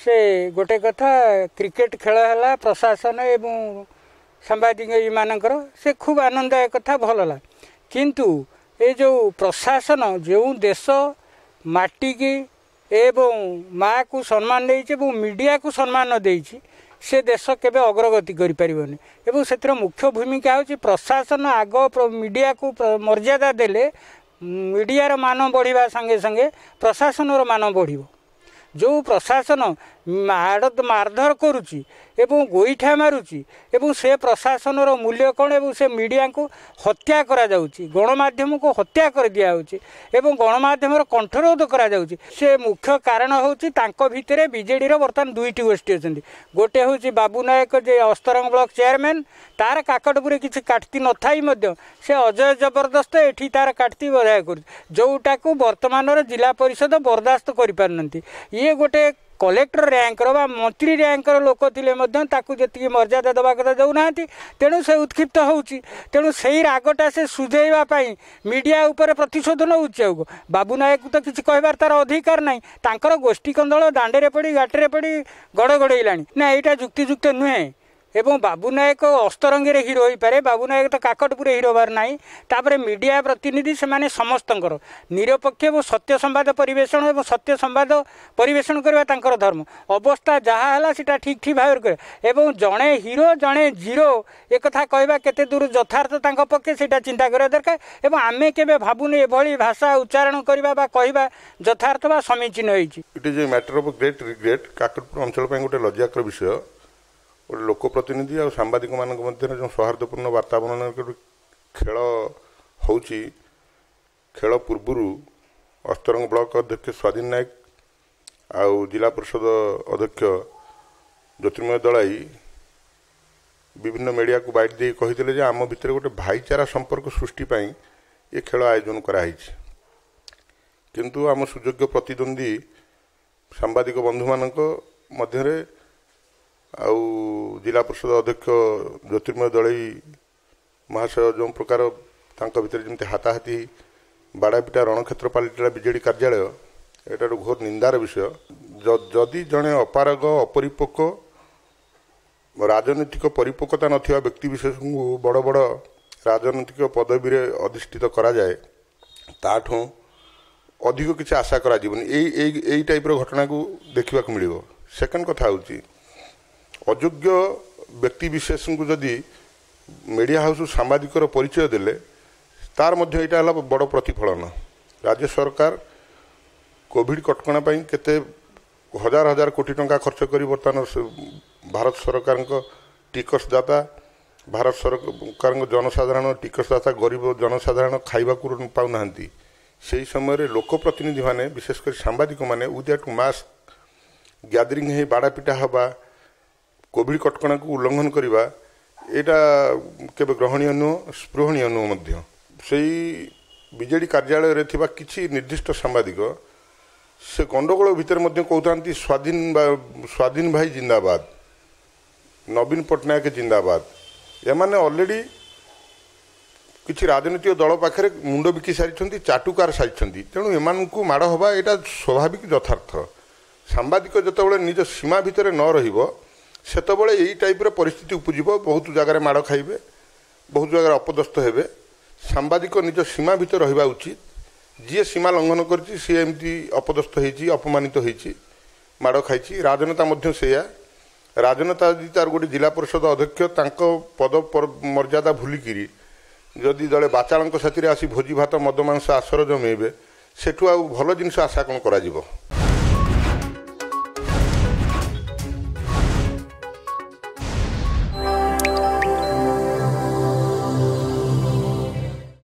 ସେ ଗୋଟେ କଥା କ୍ରିକେଟ ଖେଳ ହେଲା ପ୍ରଶାସନ ଏବଂ ସାମ୍ବାଦିକମାନଙ୍କର ସେ ଖୁବ୍ ଆନନ୍ଦଦାୟକ କଥା ଭଲ ହେଲା। କିନ୍ତୁ ଏ ଯେଉଁ ପ୍ରଶାସନ ଯେଉଁ ଦେଶ ମାଟିକି ଏବଂ ମାଆକୁ ସମ୍ମାନ ଦେଇଛି ଏବଂ ମିଡ଼ିଆକୁ ସମ୍ମାନ ଦେଇଛି ସେ ଦେଶ କେବେ ଅଗ୍ରଗତି କରିପାରିବନି। ଏବଂ ସେଥିର ମୁଖ୍ୟ ଭୂମିକା ହେଉଛି ପ୍ରଶାସନ ଆଗ ମିଡ଼ିଆକୁ ମର୍ଯ୍ୟାଦା ଦେଲେ ମିଡ଼ିଆର ମାନ ବଢ଼ିବା ସାଙ୍ଗେ ସାଙ୍ଗେ ପ୍ରଶାସନର ମାନ ବଢ଼ିବ। ଯେଉଁ ପ୍ରଶାସନ ମାଡ଼ ମାରଧର କରୁଛି ଏବଂ ଗୋଇଠା ମାରୁଛି ଏବଂ ସେ ପ୍ରଶାସନର ମୂଲ୍ୟ କ'ଣ ଏବଂ ସେ ମିଡ଼ିଆଙ୍କୁ ହତ୍ୟା କରାଯାଉଛି ଗଣମାଧ୍ୟମକୁ ହତ୍ୟା କରିଦିଆହେଉଛି ଏବଂ ଗଣମାଧ୍ୟମର କଣ୍ଠରୋଧ କରାଯାଉଛି। ସେ ମୁଖ୍ୟ କାରଣ ହେଉଛି ତାଙ୍କ ଭିତରେ ବିଜେଡ଼ିର ବର୍ତ୍ତମାନ ଦୁଇଟି ଗୋଷ୍ଠୀ ଅଛନ୍ତି। ଗୋଟେ ହେଉଛି ବାବୁ ନାୟକ ଯେ ଅସ୍ତରଙ୍ଗ ବ୍ଲକ ଚେୟାରମ୍ୟାନ୍ ତାର କାକଟପୁରେ କିଛି କାଟତି ନଥାଇ ମଧ୍ୟ ସେ ଅଜୟ ଜବରଦସ୍ତ ଏଠି ତାର କାଟତି ବଜାୟ କରୁଛି। ଯେଉଁଟାକୁ ବର୍ତ୍ତମାନର ଜିଲ୍ଲା ପରିଷଦ ବରଦାସ୍ତ କରିପାରୁନାହାନ୍ତି। ଇଏ ଗୋଟେ କଲେକ୍ଟର ର୍ୟାଙ୍କର ବା ମନ୍ତ୍ରୀ ର୍ୟାଙ୍କର ଲୋକ ଥିଲେ ମଧ୍ୟ ତାକୁ ଯେତିକି ମର୍ଯ୍ୟାଦା ଦେବା କଥା ଦେଉନାହାନ୍ତି। ତେଣୁ ସେ ଉତ୍କ୍ଷିପ୍ତ ହେଉଛି। ତେଣୁ ସେଇ ରାଗଟା ସେ ସୁଝେଇବା ପାଇଁ ମିଡ଼ିଆ ଉପରେ ପ୍ରତିଶୋଧ ନେଉଛି ଆଉ ବାବୁ ନାୟକକୁ ତ କିଛି କହିବାର ତାର ଅଧିକାର ନାହିଁ। ତାଙ୍କର ଗୋଷ୍ଠୀ କନ୍ଦଳ ଦାଣ୍ଡରେ ପଡ଼ି ଗାଟରେ ପଡ଼ି ଗଡ଼ ଗଡ଼େଇଲାଣି ନା ଏଇଟା ଯୁକ୍ତିଯୁକ୍ତ ନୁହେଁ। ଏବଂ ବାବୁ ନାୟକ ଅସ୍ତରଙ୍ଗୀରେ ହିରୋ ହୋଇପାରେ। ବାବୁ ନାୟକ ତ କାକଟପୁରେ ହିରୋ ହେବାର ନାହିଁ। ତାପରେ ମିଡ଼ିଆ ପ୍ରତିନିଧି ସେମାନେ ସମସ୍ତଙ୍କର। ନିରପେକ୍ଷ ଏବଂ ସତ୍ୟ ସମ୍ବାଦ ପରିବେଷଣ ଏବଂ ସତ୍ୟ ସମ୍ବାଦ ପରିବେଷଣ କରିବା ତାଙ୍କର ଧର୍ମ। ଅବସ୍ଥା ଯାହା ହେଲା ସେଟା ଠିକ୍ ଠିକ୍ ଭାବରେ କରିବା ଏବଂ ଜଣେ ହିରୋ ଜଣେ ଜିରୋ ଏକଥା କହିବା କେତେ ଦୂର ଯଥାର୍ଥ ତାଙ୍କ ପକ୍ଷେ ସେଇଟା ଚିନ୍ତା କରିବା ଦରକାର। ଏବଂ ଆମେ କେବେ ଭାବୁନି ଏଭଳି ଭାଷା ଉଚ୍ଚାରଣ କରିବା ବା କହିବା ଯଥାର୍ଥ ବା ସମୀଚୀନ ହେଇଛି। It is matter of great regret Kakatpur ଅଞ୍ଚଳ ପାଇଁ ଗୋଟେ ଲଜ୍ଜାକର ବିଷୟ। ଗୋଟେ ଲୋକ ପ୍ରତିନିଧି ଆଉ ସାମ୍ବାଦିକମାନଙ୍କ ମଧ୍ୟରେ ଯେଉଁ ସୌହାର୍ଦ୍ଦ୍ୟପୂର୍ଣ୍ଣ ବାତାବରଣ ଖେଳ ହେଉଛି ଖେଳ ପୂର୍ବରୁ ଅସ୍ତରଙ୍ଗ ବ୍ଲକ ଅଧ୍ୟକ୍ଷ ସ୍ୱାଧୀନ ନାୟକ ଆଉ ଜିଲ୍ଲା ପରିଷଦ ଅଧ୍ୟକ୍ଷ ଜ୍ୟୋତିର୍ମୟ ଦଳାଇ ବିଭିନ୍ନ ମିଡ଼ିଆକୁ ବାଇଟ୍ ଦେଇ କହିଥିଲେ ଯେ ଆମ ଭିତରେ ଗୋଟେ ଭାଇଚାରା ସମ୍ପର୍କ ସୃଷ୍ଟି ପାଇଁ ଏ ଖେଳ ଆୟୋଜନ କରାହେଇଛି। କିନ୍ତୁ ଆମ ସୁଯୋଗ୍ୟ ପ୍ରତିଦ୍ୱନ୍ଦ୍ୱୀ ସାମ୍ବାଦିକ ବନ୍ଧୁମାନଙ୍କ ମଧ୍ୟରେ ଆଉ ଜିଲ୍ଲା ପରିଷଦ ଅଧ୍ୟକ୍ଷ ଜ୍ୟୋତିର୍ମୟ ଦଳେଇ ମହାଶୟ ଯେଉଁ ପ୍ରକାର ତାଙ୍କ ଭିତରେ ଯେମିତି ହାତାହାତି ବାଡ଼ାପିଟା ରଣକ୍ଷେତ୍ର ପାଲିଟିଲା ବିଜେଡ଼ି କାର୍ଯ୍ୟାଳୟ ଏଇଟା ଘୋର ନିନ୍ଦାର ବିଷୟ। ଯଦି ଜଣେ ଅପାରଗ ଅପରିପକ୍ୱ ରାଜନୈତିକ ପରିପକ୍ୱତା ନଥିବା ବ୍ୟକ୍ତିବିଶେଷଙ୍କୁ ବଡ଼ ବଡ଼ ରାଜନୈତିକ ପଦବୀରେ ଅଧିଷ୍ଠିତ କରାଯାଏ ତାଠୁ ଅଧିକ କିଛି ଆଶା କରାଯିବନି। ଏଇ ଏଇ ଏଇ ଟାଇପ୍ର ଘଟଣାକୁ ଦେଖିବାକୁ ମିଳିବ। ସେକେଣ୍ଡ କଥା ହେଉଛି ଅଯୋଗ୍ୟ ବ୍ୟକ୍ତିବିଶେଷଙ୍କୁ ଯଦି ମିଡ଼ିଆ ହାଉସ୍ ସାମ୍ବାଦିକର ପରିଚୟ ଦେଲେ ତାର ମଧ୍ୟ ଏଇଟା ହେଲା ବଡ଼ ପ୍ରତିଫଳନ। ରାଜ୍ୟ ସରକାର କୋଭିଡ଼ କଟକଣା ପାଇଁ କେତେ ହଜାର ହଜାର କୋଟି ଟଙ୍କା ଖର୍ଚ୍ଚ କରି ବର୍ତ୍ତମାନ ଭାରତ ସରକାରଙ୍କ ଟିକସଦାତା ଭାରତ ସରକାରଙ୍କ ଜନସାଧାରଣ ଟିକସଦାତା ଗରିବ ଜନସାଧାରଣ ଖାଇବାକୁ ପାଉନାହାନ୍ତି। ସେହି ସମୟରେ ଲୋକପ୍ରତିନିଧିମାନେ ବିଶେଷ କରି ସାମ୍ବାଦିକମାନେ ୱିଦାଉଟ୍ ମାସ୍କ ଗ୍ୟାଦରିଂ ହେଇ ବାଡ଼ାପିଟା ହେବା କୋଭିଡ଼ କଟକଣାକୁ ଉଲ୍ଲଙ୍ଘନ କରିବା ଏଇଟା କେବେ ଗ୍ରହଣୀୟ ନୁହଁ ସ୍ପୃହଣୀୟ ନୁହଁ ମଧ୍ୟ। ସେଇ ବିଜେଡ଼ି କାର୍ଯ୍ୟାଳୟରେ ଥିବା କିଛି ନିର୍ଦ୍ଦିଷ୍ଟ ସାମ୍ବାଦିକ ସେ ଗଣ୍ଡଗୋଳ ଭିତରେ ମଧ୍ୟ କହୁଥାନ୍ତି ସ୍ୱାଧୀନ ସ୍ୱାଧୀନ ଭାଇ ଜିନ୍ଦାବାଦ ନବୀନ ପଟ୍ଟନାୟକ ଜିନ୍ଦାବାଦ। ଏମାନେ ଅଲରେଡ଼ି କିଛି ରାଜନୈତିକ ଦଳ ପାଖରେ ମୁଣ୍ଡ ବିକି ସାରିଛନ୍ତି ଚାଟୁକାର ସାରିଛନ୍ତି। ତେଣୁ ଏମାନଙ୍କୁ ମାଡ଼ ହେବା ଏଇଟା ସ୍ୱାଭାବିକ ଯଥାର୍ଥ। ସାମ୍ବାଦିକ ଯେତେବେଳେ ନିଜ ସୀମା ଭିତରେ ନ ରହିବ ସେତେବେଳେ ଏଇ ଟାଇପ୍ର ପରିସ୍ଥିତି ଉପୁଜିବ ବହୁତ ଜାଗାରେ ମାଡ଼ ଖାଇବେ ବହୁତ ଜାଗାରେ ଅପଦସ୍ଥ ହେବେ ସାମ୍ବାଦିକ ନିଜ ସୀମା ଭିତରେ ରହିବା ଉଚିତ ଯିଏ ସୀମା ଲଙ୍ଘନ କରିଛି ସିଏ ଏମିତି ଅପଦସ୍ଥ ହେଇଛି ଅପମାନିତ ହେଇଛି ମାଡ଼ ଖାଇଛି ରାଜନେତା ମଧ୍ୟ ସେଇଆ ରାଜନେତା ଯଦି ତାର ଗୋଟେ ଜିଲ୍ଲା ପରିଷଦ ଅଧ୍ୟକ୍ଷ ତାଙ୍କ ପଦ ମର୍ଯ୍ୟାଦା ଭୁଲିକିରି ଯଦି ଦଳେ ବାଚାଳଙ୍କ ସାଥିରେ ଆସି ଭୋଜି ଭାତ ମଦ ମାଂସ ଆସର ଜମେଇବେ ସେଠୁ ଆଉ ଭଲ ଜିନିଷ ଆଶା କ'ଣ କରାଯିବ